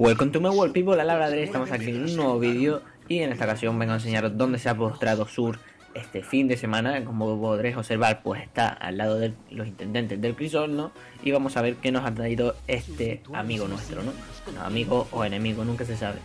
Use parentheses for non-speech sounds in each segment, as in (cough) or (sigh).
Welcome to my world people, la Laura estamos aquí en un nuevo vídeo y en esta ocasión vengo a enseñaros dónde se ha postrado Sur este fin de semana, como podréis observar pues está al lado de los intendentes del crisol, ¿no? Y vamos a ver qué nos ha traído este amigo nuestro, ¿no? amigo o enemigo, nunca se sabe.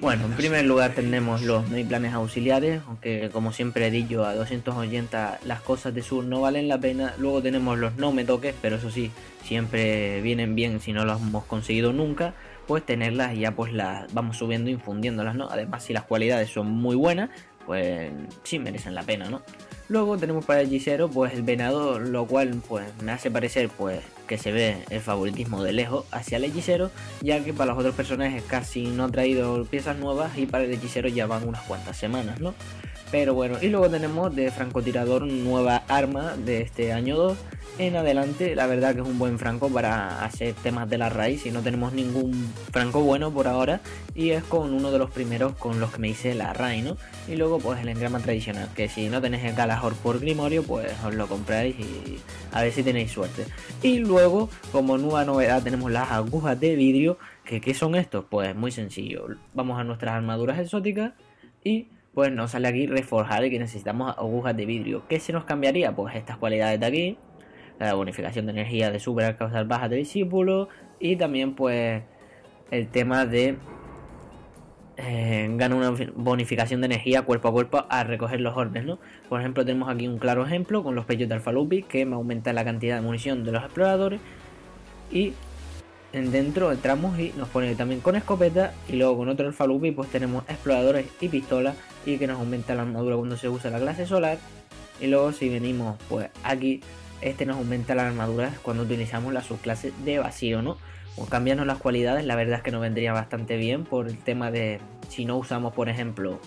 Bueno, en primer lugar tenemos los no hay planes auxiliares, aunque como siempre he dicho a 280 las cosas de Sur no valen la pena. Luego tenemos los no me toques, pero eso sí, siempre vienen bien si no los hemos conseguido nunca pues tenerlas y ya pues las vamos subiendo infundiéndolas, ¿no? Además si las cualidades son muy buenas, pues sí merecen la pena, ¿no? Luego tenemos para el hechicero pues el venado, lo cual pues me hace parecer pues que se ve el favoritismo de lejos hacia el hechicero, ya que para los otros personajes casi no ha traído piezas nuevas y para el hechicero ya van unas cuantas semanas, ¿no? Pero bueno, y luego tenemos de francotirador nueva arma de este año 2 en adelante. La verdad que es un buen franco para hacer temas de la raíz y no tenemos ningún franco bueno por ahora. Y es con uno de los primeros con los que me hice la raíz, ¿no? Y luego pues el engrama tradicional, que si no tenéis el Por Grimorio, pues os lo compráis y a ver si tenéis suerte. Y luego, como nueva novedad, tenemos las agujas de vidrio. que ¿Qué son estos? Pues muy sencillo. Vamos a nuestras armaduras exóticas y pues nos sale aquí reforjar y que necesitamos agujas de vidrio. ¿Qué se nos cambiaría? Pues estas cualidades de aquí, la bonificación de energía de super causar bajas de discípulo y también pues el tema de eh, gana una bonificación de energía cuerpo a cuerpo al recoger los orbes, ¿no? Por ejemplo, tenemos aquí un claro ejemplo con los pechos de Alfalupi que me aumenta la cantidad de munición de los exploradores y dentro entramos y nos pone también con escopeta y luego con otro Alfalupi pues tenemos exploradores y pistolas y que nos aumenta la armadura cuando se usa la clase solar y luego si venimos pues aquí este nos aumenta la armadura cuando utilizamos la subclase de vacío no o cambiarnos las cualidades la verdad es que nos vendría bastante bien por el tema de si no usamos por ejemplo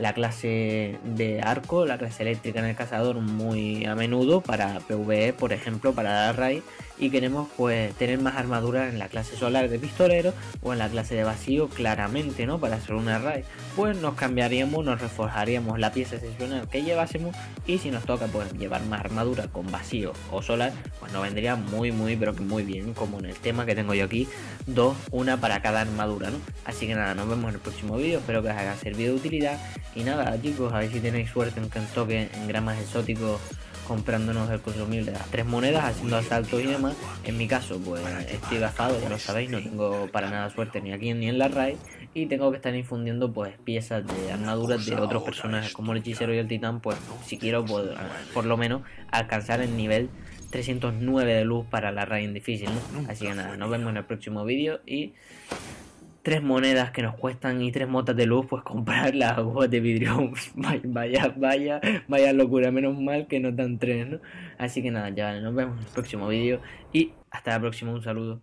la clase de arco, la clase eléctrica en el cazador muy a menudo para PvE, por ejemplo, para dar raid y queremos pues tener más armadura en la clase solar de pistolero o en la clase de vacío claramente, ¿no? Para hacer una raid, pues nos cambiaríamos, nos reforjaríamos la pieza excepcional que llevásemos y si nos toca pues llevar más armadura con vacío o solar, pues nos vendría muy muy pero que muy bien, como en el tema que tengo yo aquí, dos, una para cada armadura, ¿no? Así que nada, nos vemos en el próximo vídeo, espero que os haya servido de utilidad y nada, chicos, a ver si tenéis suerte en toque en gramas exóticos comprándonos el consumible de las tres monedas, haciendo asaltos y demás. En mi caso, pues estoy gastado, ya lo sabéis, no tengo para nada suerte ni aquí ni en la raid. Y tengo que estar infundiendo pues piezas de armaduras de otros personajes como el hechicero y el titán, pues si quiero pues, por lo menos alcanzar el nivel 309 de luz para la raid difícil, Así que nada, nos vemos en el próximo vídeo y tres monedas que nos cuestan y tres motas de luz, pues comprar las agujas de vidrio. (laughs) vaya, vaya, vaya locura. Menos mal que no dan tres, ¿no? Así que nada, ya nos vemos en el próximo vídeo y hasta la próxima. Un saludo.